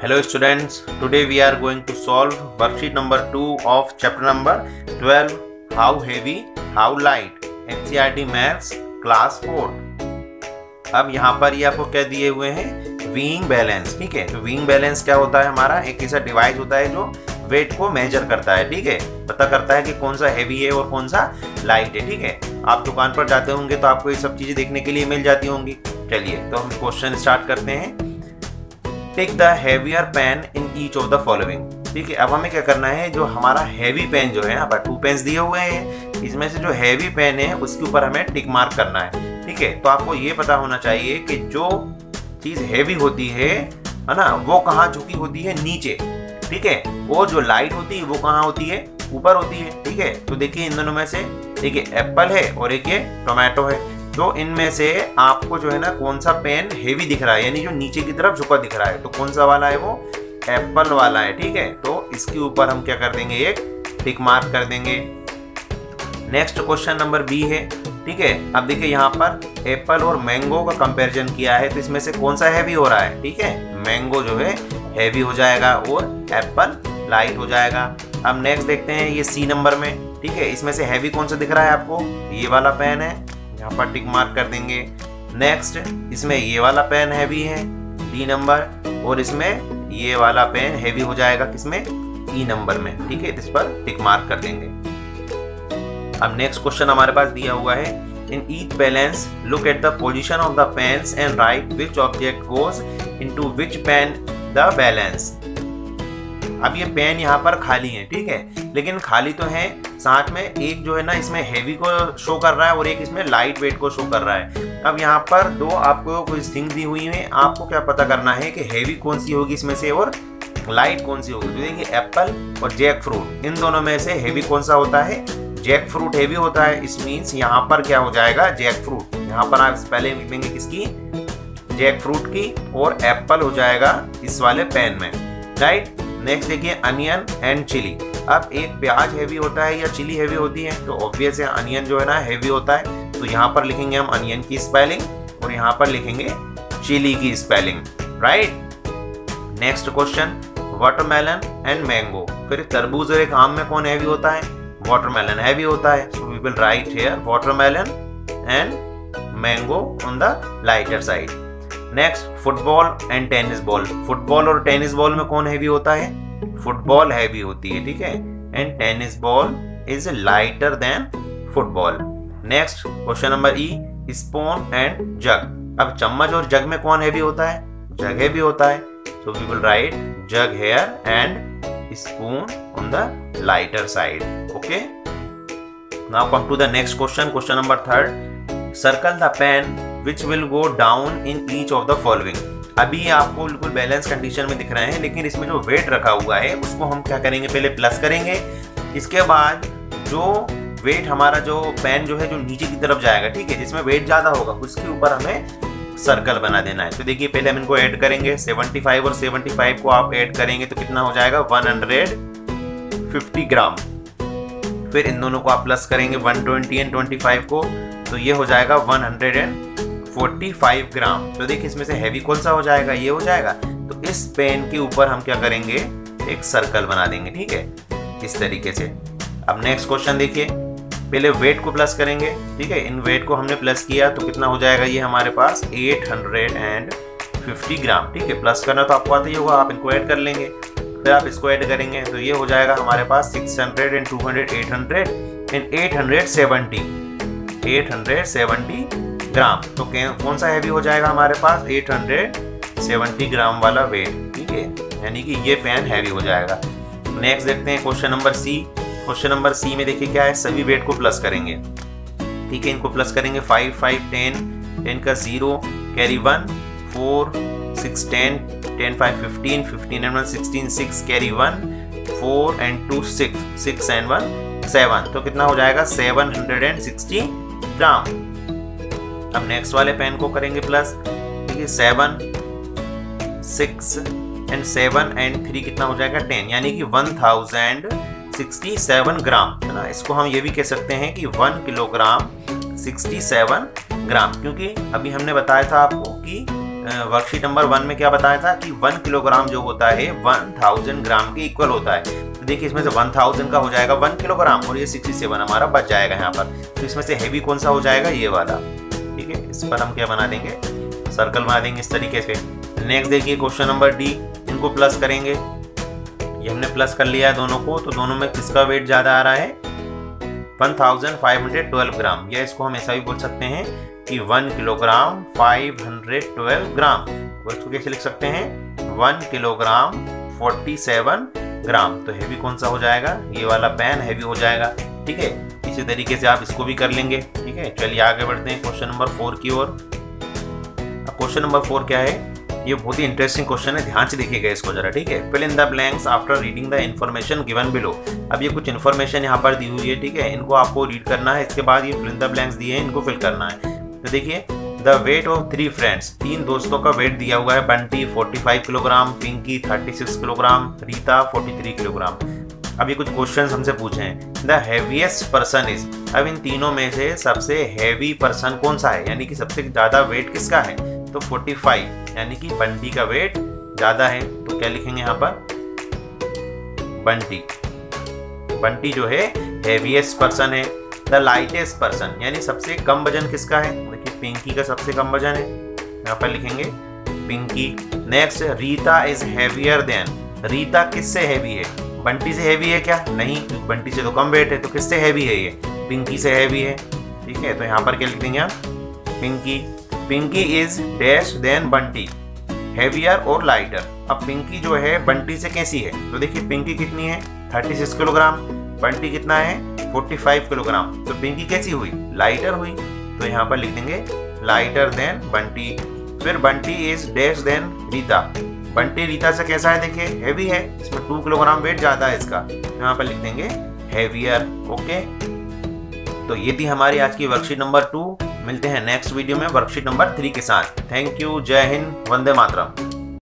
Hello students, today we are going to solve worksheet number 2 of chapter number 12 How Heavy, How Light NCERT Maths Class 4 अब यहाँ पर ये आपको क्या दिए हुए हैं वीइंग बैलेंस ठीक है? तो वीइंग बैलेंस क्या होता है हमारा? एक ऐसा डिवाइस होता है जो वेट को मेजर करता है ठीक है? पता करता है कि कौन सा हैवी है और कौन सा लाइट है ठीक है? आप दुकान पर जाते होंगे तो आपको ये सब चीज़ें देखने के लिए मिल जाती होंगी। चलिए तो हम क्वेश्चन स्टार्ट करते हैं। Take the heavier pan in each of the following ठीक है, अब हमें क्या करना है, जो हमारा हैवी पेन जो है यहाँ पर टू पेन्स दिए हुए हैं, इसमें से जो हैवी पेन है, उसके ऊपर हमें टिक मार्क करना है। ठीक है तो आपको ये पता होना चाहिए कि जो चीज़ हैवी होती है है ना, वो कहाँ झुकी होती है? नीचे। ठीक है, और जो लाइट होती है, वो कहाँ होती है? ऊपर होती है। ठीक है तो देखिए इन दोनों में से, एक एप्पल है और एक ये टोमेटो है। तो इनमें से आपको जो है ना कौन सा पेन हेवी दिख रहा है, यानी जो नीचे की तरफ़ झुका दिख रहा है तो कौन सा वाला है वो? एप्पल वाला है, ठीक है? तो इसके ऊपर हम क्या कर देंगे, एक टिक मार्क कर देंगे। नेक्स्ट क्वेश्चन नंबर बी है, ठीक है? अब देखिए यहाँ पर एप्पल और मैंगो का कंपैरिजन किया है तो इसमें से कौन सा हैवी हो रहा है, ठीक है? मैंगो जो है हैवी हो जाएगा और एप्पल लाइट हो जाएगा। अब नेक्स्ट देखते हैं ये सी नंबर में, ठीक है? इसमें से हैवी कौन सा दिख रहा है आपको? ये वाला पेन है। यहाँ पर टिक मार्क कर देंगे। नेक्स्ट इसमें ये वाला पेन हैवी है डी नंबर और इसमें ये वाला पेन हैवी हो जाएगा किसमें? ई नंबर में, ठीक है? इस पर टिक मार्क कर देंगे। अब नेक्स्ट क्वेश्चन हमारे पास दिया हुआ है। In each balance look at the position of the pans and write which object goes into which pan the balance अब ये पेन यहाँ पर खाली है, ठीक है? लेकिन खाली तो है, साथ में एक जो है ना इसमें हैवी को शो कर रहा है और एक इसमें लाइट वेट को शो कर रहा है। अब यहाँ पर दो आपको कुछ थिंग दी हुई है, आपको क्या पता करना है कि हैवी कौन सी होगी इसमें से और लाइट कौन सी होगी। तो देखिए एप्पल और जैक फ्रूट इन दोनों में से हैवी कौन सा होता है? जैक फ्रूट हैवी होता है, इस मीन्स यहाँ पर क्या हो जाएगा? जैक फ्रूट यहाँ पर आप पहले लिखेंगे किसकी? जैक फ्रूट की और एप्पल हो जाएगा इस वाले पेन में। राइट नेक्स्ट देखिए अनियन एंड चिली अब एक प्याज हैवी होता है या चिली हैवी होती है तो ऑब्वियस है अनियन जो है ना हैवी होता है। तो यहाँ पर लिखेंगे हम अनियन की स्पेलिंग और यहाँ पर लिखेंगे चिली की spelling write next question watermelon and mango फिर तरबूज और एक आम में कौन हैवी होता है? वाटरमेलन हैवी होता है। So we will write here watermelon and mango on the lighter side next football and tennis ball football और टेनिस बॉल में कौन हैवी होता है? फुटबॉल हैवी होती है, ठीक है? And tennis ball is lighter than football next question number E spoon and jug अब चम्मच और जग में कौन हैवी होता है? जग हैवी होता है। So we will write jug here and spoon on the lighter side okay now come to the next question question number third circle the pan which will go down in each of the following अभी आपको बिल्कुल balance condition में दिख रहे हैं, लेकिन इसमें जो वेट रखा हुआ है, उसको हम क्या करेंगे? पहले प्लस करेंगे। इसके बाद जो वेट हमारा जो पेन जो है, जो नीचे की तरफ़ जाएगा, ठीक है, जिसमें वेट ज़्यादा होगा, उसके ऊपर हमें सर्कल बना देना है। तो देखिए, पहले हम इनको ऐड करेंगे। 75 और 75 को आप ऐड करेंगे तो कितना हो जाएगा? 150 ग्राम फिर इन दोनों को आप प्लस करेंगे 120 एंड 25 को तो ये हो जाएगा 145 ग्राम। तो देखिए इसमें से हैवी कौन सा हो जाएगा? ये हो जाएगा। तो इस पेन के ऊपर हम क्या करेंगे? एक सर्कल बना देंगे, ठीक है? इस तरीके से। अब नेक्स्ट क्वेश्चन देखिए। पहले वेट को प्लस करेंगे, ठीक है? इन वेट को हमने प्लस किया तो कितना हो जाएगा ये हमारे पास? 850 ग्राम, ठीक है? प्लस करना तो आपको आता ही होगा, आप इनको ऐड कर लेंगे। फिर आप इसको ऐड करेंगे तो ये हो जाएगा हमारे पास 600 एंड 200 800 एंड 870 870 ग्राम। तो कौन सा हैवी हो जाएगा हमारे पास? 870 ग्राम वाला वेट ठीक है? यानी कि ये पेन हैवी हो जाएगा। नेक्स्ट देखते हैं question number C question number C में देखिए क्या है? सभी वेट को प्लस करेंगे। ठीक है, इनको प्लस करेंगे फाइव फाइव टेन टेन का zero carry one four six ten ten five fifteen fifteen and one sixteen six carry one four and two six six and one seven तो कितना हो जाएगा? Seven hundred and sixty gram. अब next वाले pan को करेंगे plus है seven six and seven and three कितना हो जाएगा? टेन यानी कि one thousand sixty seven gram है ना, इसको हम ये भी कह सकते हैं कि one kilogram sixty seven gram क्योंकि अभी हमने बताया था आपको कि वर्कशीट नंबर वन में क्या बताया था? कि वन किलोग्राम जो होता है वन थाउज़ेंड ग्राम के इक्वल होता है. तो देखिए, इसमें से वन थाउज़ेंड का हो जाएगा वन किलोग्राम और ये सिक्सटी सेवन हमारा बच जाएगा यहाँ पर. तो इसमें से हैवी कौन सा हो जाएगा? ये वाला. इस पर हम क्या बना देंगे? सर्कल बना देंगे इस तरीके से। नेक्स्ट देखिए क्वेश्चन नंबर डी इनको प्लस करेंगे। ये हमने प्लस कर लिया है दोनों को तो दोनों में किसका वेट ज़्यादा आ रहा है। 1512 ग्राम। या इसको हम ऐसा भी बोल सकते हैं कि 1 किलोग्राम 512 ग्राम। तो इसको कैसे लिख सकते हैं? 1 किलोग्राम 47 ग्राम। तो हैवी कौन सा हो जाएगा? ये वाला पेन हैवी हो जाएगा। ठीक है? इसी तरीके से आप इसको भी कर लेंगे, ठीक है? चलिए आगे बढ़ते हैं क्वेश्चन नंबर फोर की ओर। क्वेश्चन नंबर फोर क्या है? ये बहुत ही इंटरेस्टिंग क्वेश्चन है, ध्यान से देखिएगा इसको जरा, ठीक है? Fill in the blanks after reading the information given below अब ये कुछ इन्फॉर्मेशन यहाँ पर दी हुई है, ठीक है? इनको आपको रीड करना है, इसके बाद ये फिल इन द ब्लैंक्स दिए हैं, इनको फिल करना है। तो देखिए the weight of three friends तीन दोस्तों का वेट दिया हुआ है, Bunty 45 kilogram, Pinky 36 kilogram, Rita 43 kilogram. ये कुछ क्वेश्चन हमसे पूछे। हैं द हैवीएस्ट पर्सन इज़ अब इन तीनों में से सबसे हैवी पर्सन कौन सा है? यानी कि सबसे ज़्यादा वेट किसका है? तो 45 यानी कि बंटी का वेट ज़्यादा है। तो क्या लिखेंगे यहाँ पर? बंटी। बंटी जो है हैवीएस्ट पर्सन है। द लाइटेस्ट पर्सन यानी सबसे कम वज़न किसका है? देखिए, पिंकी का सबसे कम वज़न है। यहाँ पर लिखेंगे, Pinky. Next Rita is heavier than Rita किससे हैवी है? बंटी से हैवी है क्या? नहीं, बंटी से तो कम वेट है तो किससे हैवी है ये? पिंकी से हैवी है। ठीक है तो यहाँ पर क्या लिख देंगे आप? Pinky Pinky is dash than Bunty. Heavier और लाइटर अब पिंकी जो है, बंटी से कैसी है? तो देखिए पिंकी कितनी है? 36 किलोग्राम बंटी कितना है? 45 किलोग्राम तो पिंकी कैसी हुई? लाइटर हुई। तो यहाँ पर लिख देंगे लाइटर देन बंटी। फिर Bunty is dash than Rita Bunty Rita से कैसा है? देखिए हैवी है। इसमें टू किलोग्राम वेट ज़्यादा है इसका। यहाँ पर लिख देंगे हैवियर ओके तो ये थी हमारी आज की वर्कशीट नंबर टू मिलते हैं नेक्स्ट वीडियो में वर्कशीट नंबर थ्री के साथ। थैंक यू जय हिंद वंदे मातरम